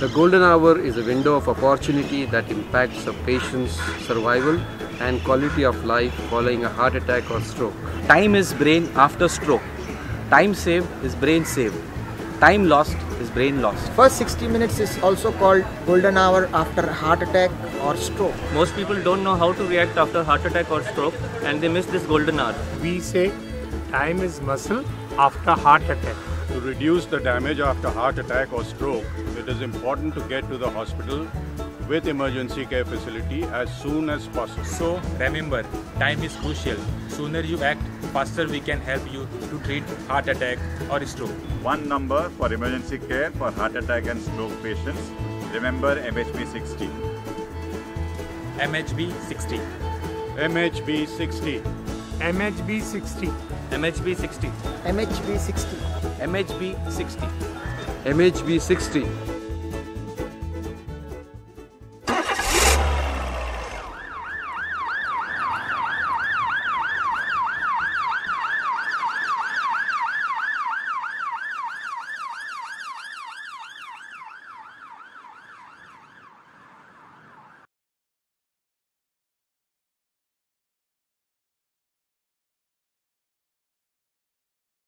The golden hour is a window of opportunity that impacts a patient's survival and quality of life following a heart attack or stroke. Time is brain after stroke. Time saved is brain saved. Time lost is brain lost. First 60 minutes is also called golden hour after heart attack or stroke. Most people don't know how to react after heart attack or stroke and they miss this golden hour. We say time is muscle after heart attack. To reduce the damage after heart attack or stroke, it is important to get to the hospital with emergency care facility as soon as possible. So remember, time is crucial. Sooner you act, faster we can help you to treat heart attack or stroke. One number for emergency care for heart attack and stroke patients. Remember MHB 60. MHB 60. MHB 60. MHB 60. MHB 60. MHB 60. MHB 60. MHB 60.